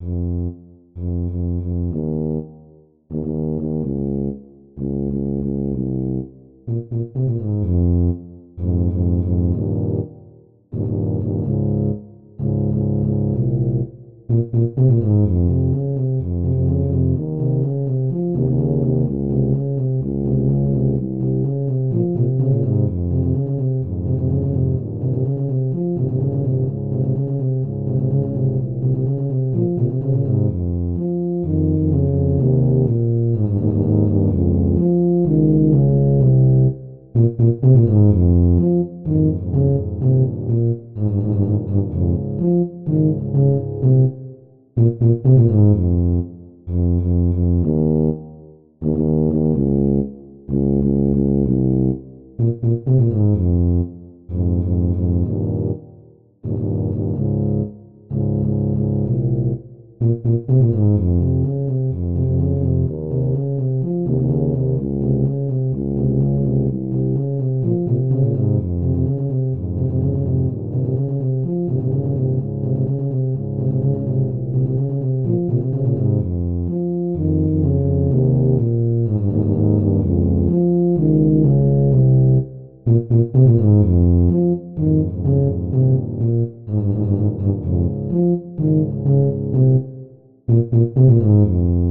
Música Mm-hmm.